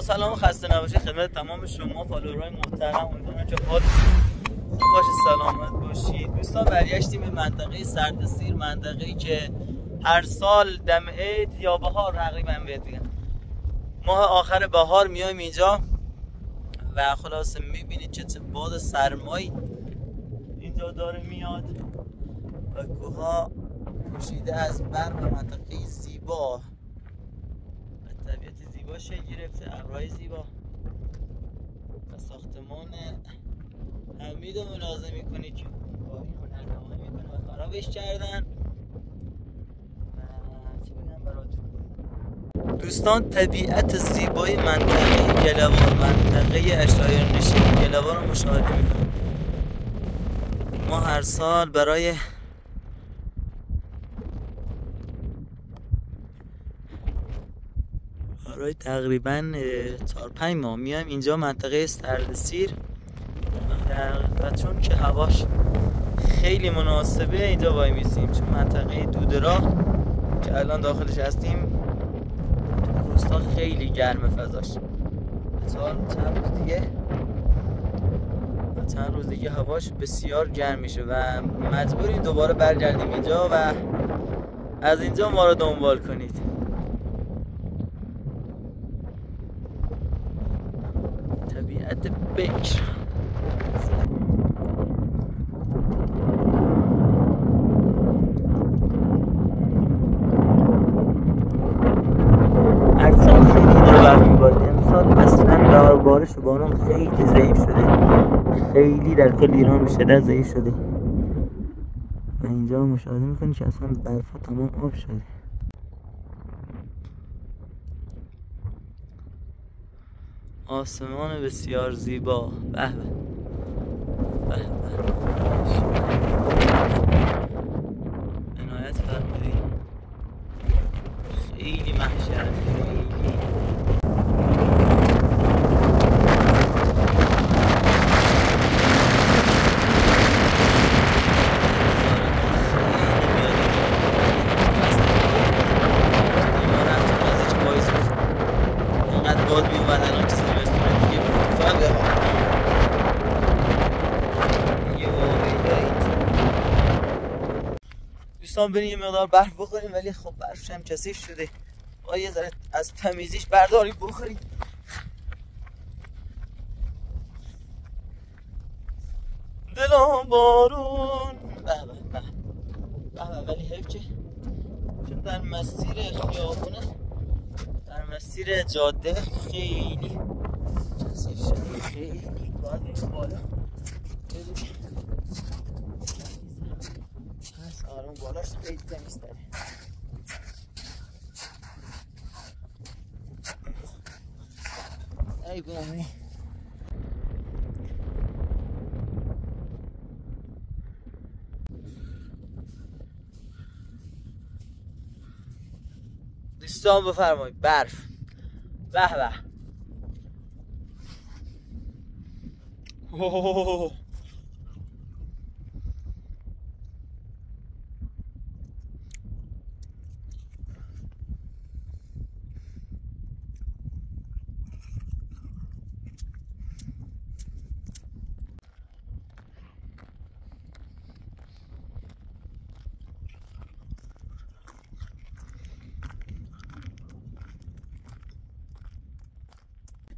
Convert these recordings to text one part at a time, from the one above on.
سلام خسته نباشید. خدمت تمام شما فالوورای محترم. امیدوارم که حال خوب باشه سلامت باشید. دوستان برگشتیم به منطقه سردسیر منطقه‌ای که هر سال دم عید یا بهار تقریبا بهت ماه آخر بهار میایم اینجا و خلاصه می‌بینید چه چه باد سرمایی اینجا داره میاد. و کوها پوشیده از برق منطقه زیبا. شکل گرفته ابرهای زیبا. و ساختمان حمید رو ملاحظه می‌کنید که کاری هنرنمایی می‌کنه و خرابش کردن. دوستان طبیعت زیبای منطقه گلوار منطقه اشایر نشین گلوار رو مشاهده می‌کنیم. ما هر سال برای برای تقریبا چهار پنج ماه میایم اینجا منطقه سردسیر. و چون که هواش خیلی مناسبه اینجا وای میسیم چون منطقه دودرا که الان داخلش هستیم روستا خیلی گرم فضاش. چند روز دیگه؟ چند روز دیگه هواش بسیار گرم میشه و مجبوریم دوباره برگردیم اینجا و از اینجا ما رو دنبال کنید. میبارد امسال اصلا بارش باران خیلی ضعیف شده. خیلی در کل ایران به شدت ضعیف شده. و اینجا مشاهده می‌کنی که اصلا برف ها تمام آب شده. آسمان بسیار زیبا. به به به عنایت فرمودید خیلی محشر خیلی باد می اومد الان چیزی بستونه دیگه فقط دیگه دوستان بریم یه مقدار برف بخوریم ولی خب برفش هم کثیف شده. باید یه ذره از تمیزیش برداری بخوریم. دلم بارون. به به به به ولی حیف که چون در مسیر خیابونه در مسیر جاده خیلی کثیف شده خیلی باید بالا. آرام بالاش خیلی تمیز داره ای گامی دوستان بفرمایید. برف. به به.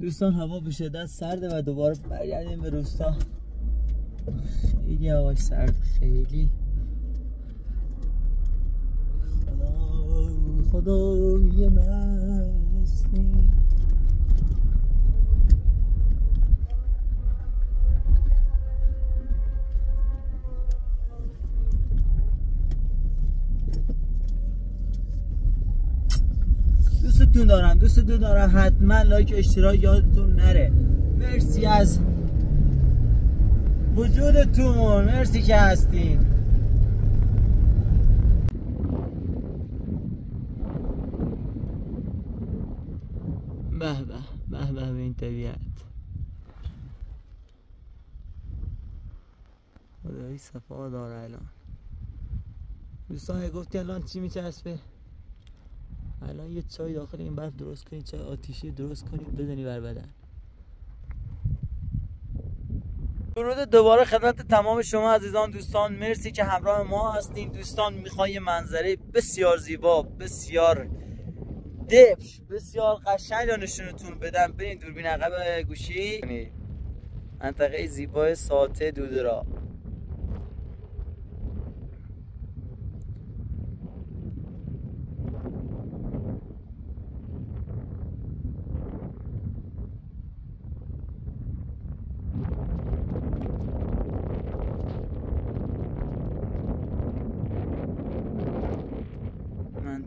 دوستان هوا به شدت سرده و دوباره برگردیم به روستا. خیلی هواش سرد خیلی. خدا خدای مستی دوستتون دارم. دوستتون دارم. حتما لایک اشتراک یادتون نره. مرسی از وجودتون. مرسی که هستین. به به به به به این طبیعت. خدایی صفا داره الان. دوستان گفتی الان چی میچسبه؟ الان یه چای داخل این برف درست کنید چای آتیشی درست کنید بزنی بر بدن. درود دوباره خدمت تمام شما عزیزان دوستان مرسی که همراه ما هستین. دوستان می‌خوای منظره بسیار زیبا بسیار دفش بسیار قشنگ رو نشونتون بدم. برین دوربین عقب گوشی. منطقه زیبای ساته دودرا.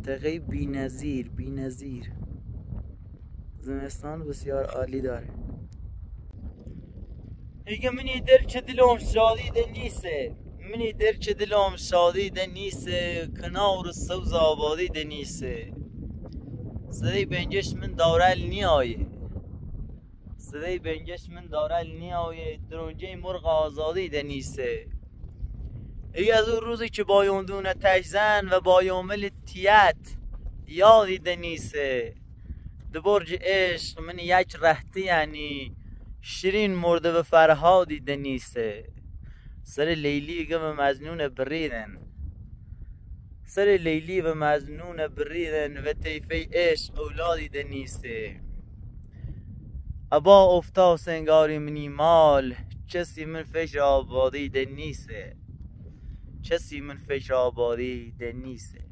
منطقه بی نظیر زمستان بسیار عالی داره. ایگه منی در دلم شادی ده نیسه منی در دلم شادی ده نیسه کنار سوز آبادی ده نیسه صدای بنجش من دورل نیایه. صدای بنجش من دورل نیایه. درونجه مرغ آزادی ده نیسه ای از اون روزی که با یوندون تشزن و با یومل تیت. یادی دنیسه. ده برج عشق من یک رهتی یعنی شیرین مرده به فرهادی دنیسه. سر لیلی گم مزنون بریدن. سر لیلی و مزنون بریدن و تیفه عشق اولادی دنیسه. ابا افتا سنگاری منی مال. کسی من فکر آبادی دنیسه. کسی من فکر آبادی دنیسه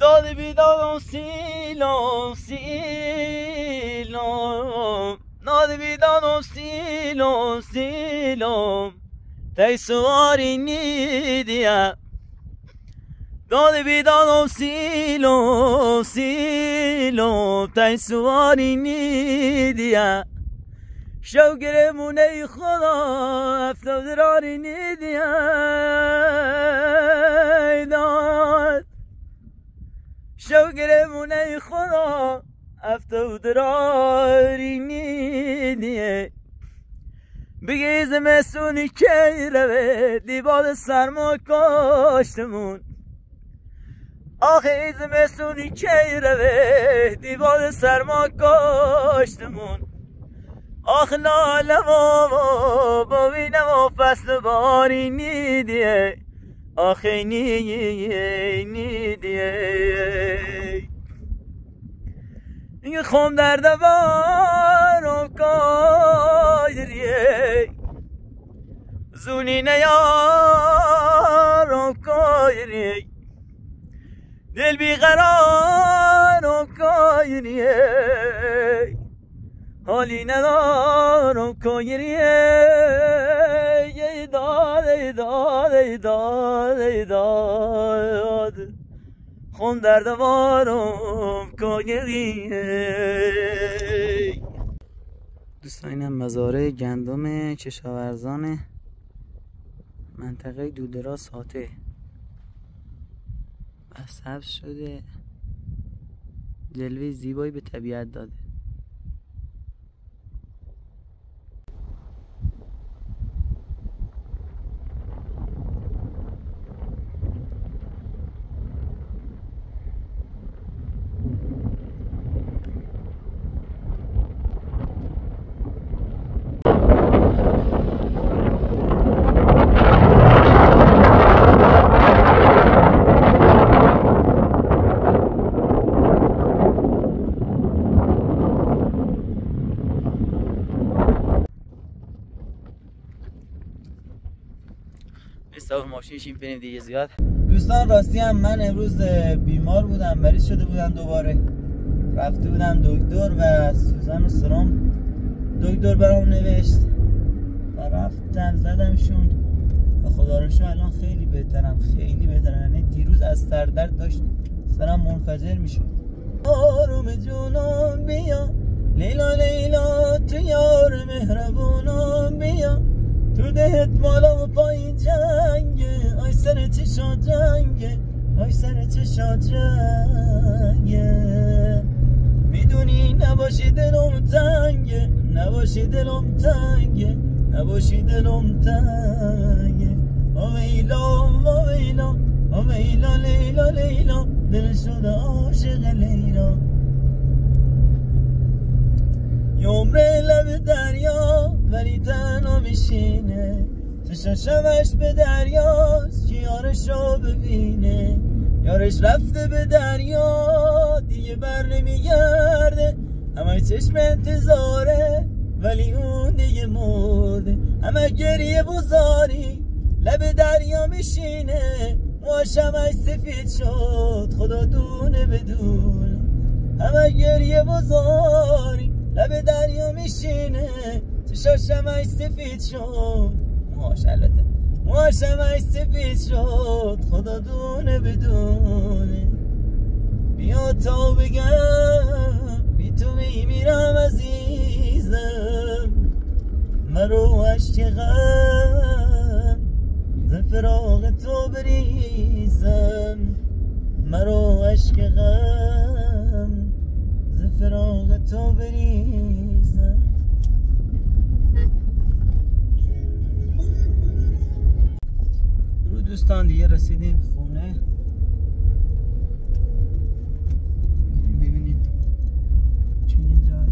داد بیدادم سیلم سیلم. داد بیدادم سیلم سیلم. تی سواری نیدیم داد بیدادم سیلم سیلم. تی سواری نیدیم شوگر مونه خدا افتاد رانی نیدی داد شوگر مونه خدا افتاد رانی نیدی. بگی زمستونی که روه دیباد سرما کاشتمون. آخه زمستونی که روه دیباد سرما کاشتمون. آخ نالم و ببینم و فصل باری نیدیه. آخه نیدیه. این خم در دوار و کایریه زونی نیار و کایریه دل بیقرار و کایریه حالی ندارم کاگریه ای داد ای داد ای داد ای داد. خون در دوارم کاگریه دوستان اینم مزاره گندم کشاورزان منطقه دودرا ساته. و سبز شده. جلوه زیبایی به طبیعت داده. استاپ ماشینشیم بریم دیگه زیاد. دوستان راستی هم من امروز بیمار بودم مریض شده بودم دوباره. رفته بودم دکتر و سوزن سرام. دکتر برام نوشت و رفتم زدمشون. و خدا رو الان خیلی بهترم خیلی بهترم. یعنی دیروز از سردرد داشت سرم منفجر می‌شد. آروم جونم بیا لیلا لیلا تو یار مهربونم بیا. تو دهت مالا و پای جنگه آی سر چشا جنگه آی سر چشا جنگه می‌دونی نباشی دلم تنگه نباشی دلم تنگه نباشی دلم تنگه آویلا آویلا آویلا لیلا لیلا. دل شده عاشق لیلا. یومره لب دریا. ولی تنها میشینه. چشاشمش به دریاست که یارش رو ببینه. یارش رفته به دریا دیگه بر نمیگرده. همه چشم انتظاره ولی اون دیگه مرده. همه گریه بزاری لب دریا میشینه. موشمش سفید شد خدا دونه بدون. همه گریه بزاری چشاشمش سفید شد. موش البته موشمش سفید شد. خدا دونه بدونه. بیا تا بگم بی تو میمیرم عزیزم. مرو عشق غم ز فراغ تو بریزم. مرو عشق غم ز فراغ تو بریزم. دوستان دیگه رسیدیم خونه. ببینید چی اینجا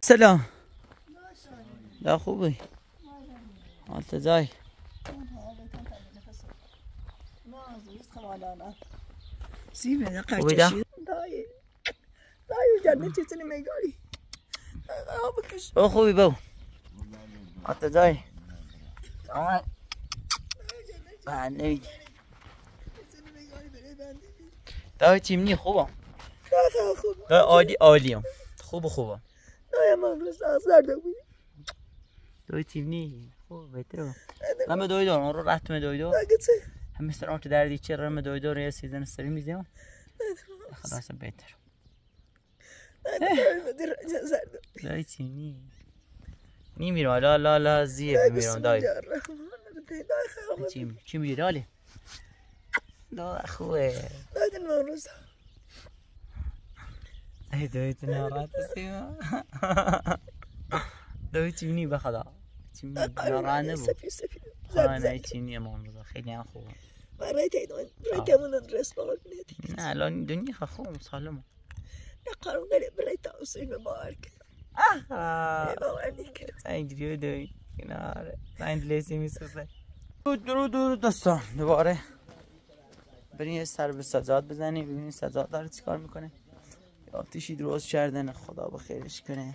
سلام. خوبی؟ حالت جای؟ خوبی ده دایی. دایی جنه چیزی میگاری؟ آب کش او خوبی بو حالت جای؟ آه بله بندی دای تیمنی خوبم؟ نه خوب. دای عالی عالیم خوب خوبم. دایی من روز آزار دو بی دای تیمنی خوب بهتره. رم دوی دار اون رو رحت می دوی چه؟ هم آن تو دردی چه رم دوی دار یه سیزن سری میزیم. خلاص بهتر نه دایی بدی رجا زرد دای تیمنی میمیرم. لا لا لا زیه میمیرم. دای چی چی میگی؟ دالی دای خوبه. دایی دن من روز ای دوی تو ناراحت سیما دوی چی به خدا. چی ناراحت نبود سفی سفی ها زرد نه زرد چی نیم امروز خیلی هم خوبه من رای تایدون رای کمون رس باقل بینید نه الان دنیا خوب سالم. نه غریب برای تاوسین مبارک آه باور نکرد اینجوری دوی کناره انگلیسی میسوزه. درود درود دوستان. دوباره بریم یه سر به سجاد بزنیم ببینیم سجاد داره چیکار می‌کنه. آتیشی درست کردن. خدا به خیرش کنه.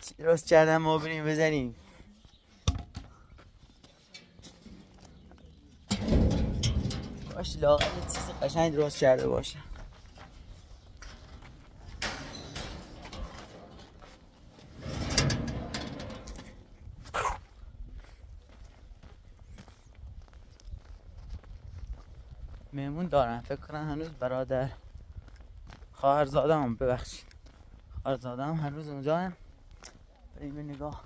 چی درست کردن ما بریم بزنیم. باش لاغر یه چیز قشنگ درست کرده باشه. مهمون دارن فکر کنم هنوز برادر خواهرزاده هم ببخشید. خواهرزاده هم هنوز اونجا هم بریم یه نگاه.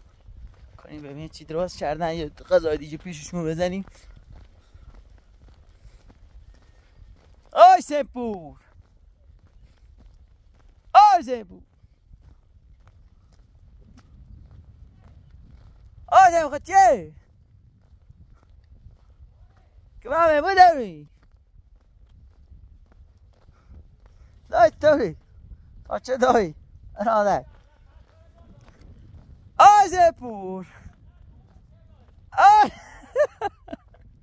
کنیم ببینیم چی درست کردن یه غذای دیگه پیششون بزنیم. آی سپور! آی سپور! آی سپور چیه که من بودمی دای توی تا چه دایی آی پور آی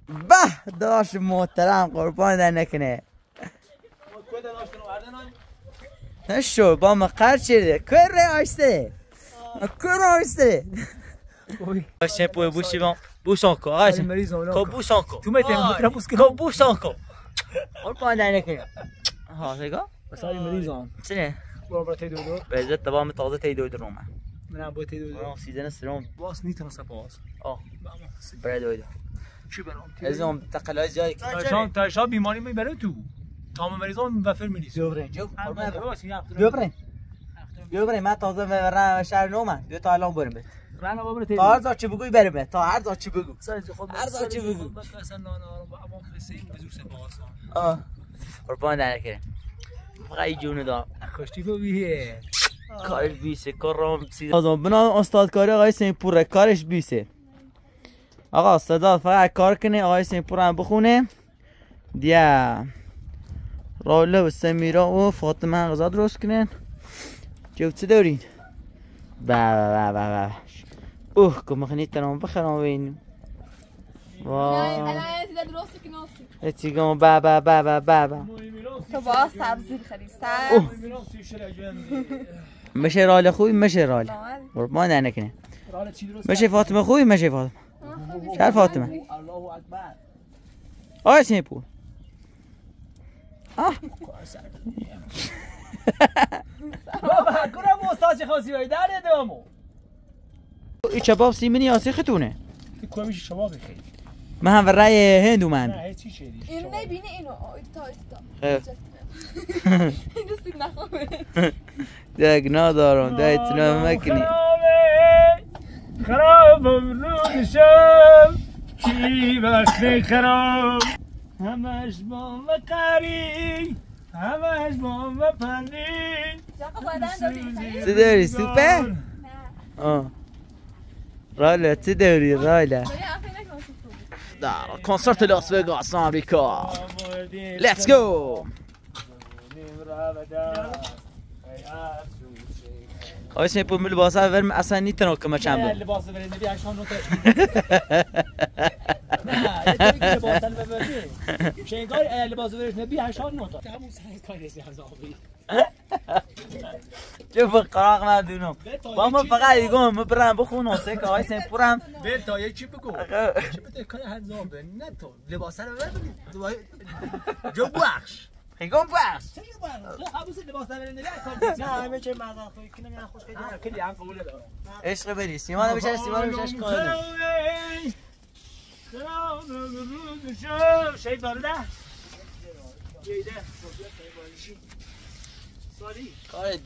به داشت محترم قربان در نکنه نشو با ما قرد شده کره آشته کره آشته باشه پوی بوشی با بوشان کو آج کو بوشان کو تو می‌تونی می‌تونم بوس کو بوشان کو قربان در نکنه ها سیگا بس هاي مریضم چنه برو برو تی دو به عزت دوام تازه تی دو من من با تی دو سیزن سرم باس نیتونستم باز. آه. برای دویدو چی برام؟ ازم تقلای جایی که تایشان تایشان بیماری می‌بره تو. تمام مریضان وفر میلیس ببرین جو ببرین ببرین من تازه برم شهر نو من بیا تا الان بریم بهت. رنا تا هر زاچه بگوی برمه تا هر زاچه بگو. سر خود هر زاچه بگو. اصلا نه باز آه. قربان در نکنه فقط ای جونه دا خوشتی تو بیه کارش بیسه کارم سید آزم بنا استاد کاری آقای سیمپور کارش بیسه. آقا صدا فقط کار کنه آقای سیمپور هم بخونه. دیا. راوله و سمیرا و فاطمه غذا درست کنن جو چه دارین با با با با اوه که مخنی تنام بخرم بین وای. ناسی اتیگم با با با با با با. تو با سبزی بخری سبز. مشه رال خوبی؟ مشه رال. قربان در نکنه مشه فاطمه خوبی؟ مشه فاطمه. شهر فاطمه؟ الله اکبر. آقای سیمپور بابا کنم استاد چه خاصی باید در دوامو این چباب سیمینی آسی خطونه تو کمیش شما بخیر من هم رای هندو من. نه چی شدی. اینو نبینی اینو. دگ ندارم دایت نمکنی خراب رو شم. چی وقت خراب؟ همش با مقری همش با مپنی جاقا بادن داری سوپه؟ آه. رالا چه داری نکنم در کنسرت لاس وگاس آمریکا. لیتس گو آقای سیمپور می لباسه ورم اصلا نیتنو کمه چند بود؟ لباس برای نبی هشتان نوتا نه یه طوری که لباس رو ببری شنگار لباس برای نبی هشتان نوتا همون سر کاری از آبی چه فقراق ندونم با ما فقط دیگه ما برم بخونم سه که آقای سیمپور هم بل تا یکی بگو؟ چه بده؟ کاری هنزام به نه تو لباس رو ببری جو بخش. چه جو بخش تو حبوس لباس رو نبی کار نه همه چه مردان خوی خوش خیلی کلی هم قبول دارم. عشق بری سیمان بشه سیمان بشه کار شهید وارده جیده سالی کارت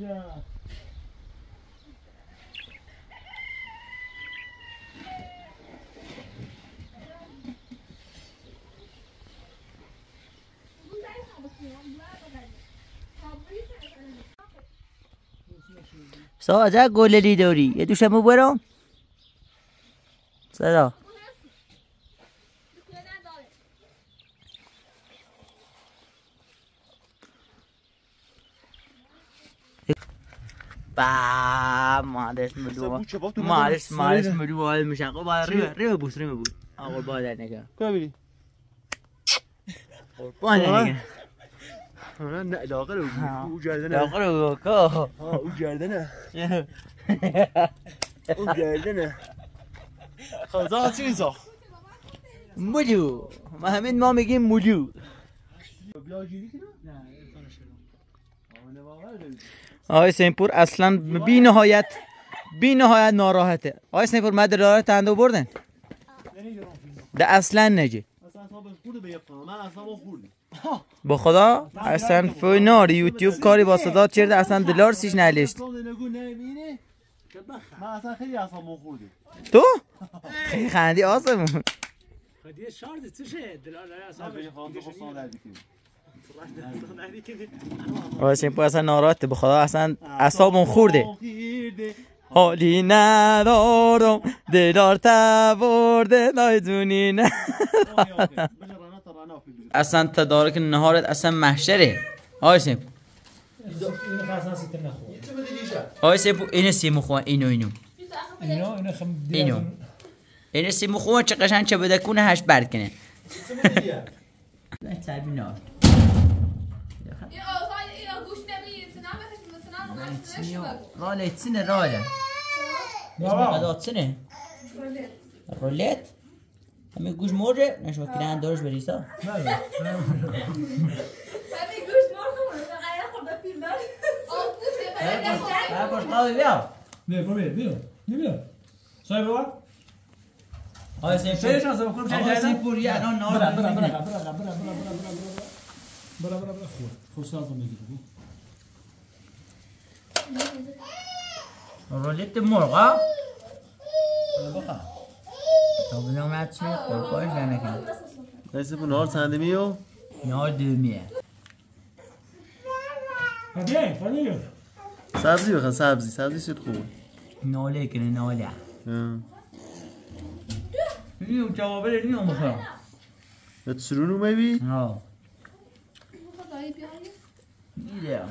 Yeah. سواء ذاك ولا لي دوري يا دوشة مبارو سلام یه دوشمو برام صدا با مادرش مدو مادرش مادرش مدو باید میشن خب باید ریو ریو بوس ریو بوس. آقا باید نگه ببینی باید نگه نه لاغر او. او گردنه. آقا رو او گردنه. او گردنه. خدا چیزا ملو. ما همین ما میگیم ملو. بیا گیری کنم نه؟ آقای سیمپور اصلا بی نهایت بی نهایت ناراحته آقای سیمپور من دلاره تندو بردن ده اصلا خورده با خدا اصلا فینار یوتیوب کاری با صدا چرده اصلا دلار سیش نلیشت نگو نبینه من اصلا خیلی اصلا خورده تو؟ خیلی خندی آسمون خدیه شارد چه شه دلار داره اصلا آقای سیمپور اصلا ناراحته. به خدا اصلا اصابون خورده. حالی ندارم. دلار تبرده نایدونی نه. اصلا تدارک نهارت اصلا محشره. آقای نخور آقای سیمپور اینو سیمو خواه اینو اینو. اینو. اینو سیمو خواه چه قشنگ چه بده کنه هش برد کنه تبینا یا آزای راله تسنه راله بابا غذا تسنه رولت همه گوش موره نشو کنن دارش بریسا همین گوش مرد کنه غیر خورده فیلم داری آب گوش قاوی بیا نه بابا بیا بیا صاحب بابا آقای سیمپور آقای سیمپور یه الان نار برا برا برا. برا برا برا برا برا برا برا برا برا Forçado make it go. Roll it more, wow. بقى. طب انا ما عادش نقول سبزی بخواه سبزی. سبزی شد خوب ناله کنه ناله. این جوابه نیم بخورم ات سرونو میبی؟ ها Giulia.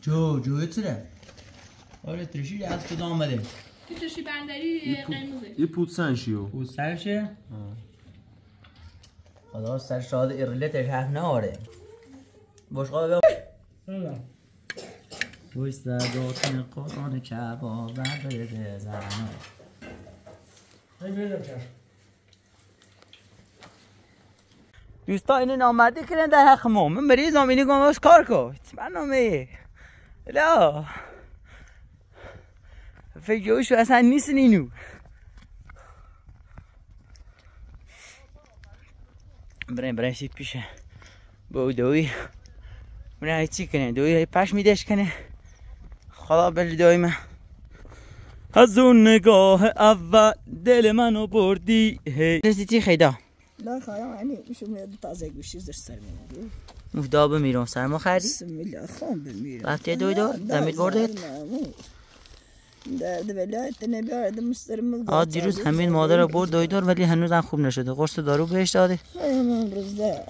Joe, Joe tire. آره ترشی از کجا آمده؟ ترشی بندری قرمزه. این پوتسنشیو. پوتسنشه؟ خدا سر شاد ارلت شهر ناره. باشقا بیا. بله. ویس در دوتن قرآن کبا بده زنه ای بیدم چشم. دوستا اینو نامردی کردن در حق ما من مریضم اینو گم باش کار کن. برنامه لا. فکر اصلا نیستن اینو. بریم بریم سید پیشه. با دوی. بریم چی کنه؟ دوی پش میدش کنه. خدا بل دوی من. از اون نگاه اول دل منو بردی. هی. رسیتی خیدا؟ لا خواهم عنی میشه میاد تازه گوشی زر سر میاد مفدا بمیرم سرما خردی بسم الله خان بمیرم وقتی دوی دو دمید بردت درد ولایت نبیارد مسترم آه دیروز همین مادر رو برد دویدار ولی هنوز هم خوب نشده. قرص دارو بهش داده خواهم امروز ده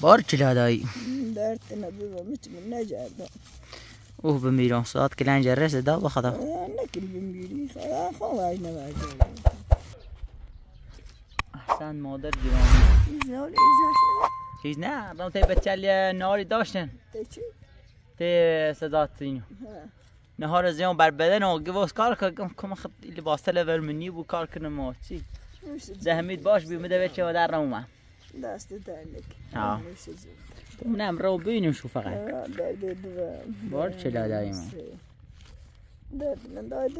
بار چلا دایی درد نبیارم می‌تونم نجردم اوه بمیرم ساعت کلنج رسه دا بخدا نکل بمیری خواهم عجن نبیارم احسن مادر ازاش چیز نه دام تی بچه نهاری داشتن. چی؟ تی صدات اینو. نهار زیان بر بدن و گواز کار کنم کم خب لباس تلور منی بو کار کنم ما چی؟ زحمت باش بیمده بچه و در رومه دست درنک آه. منم رو بینیم شو فقط بار چلا دایی من. درد من داید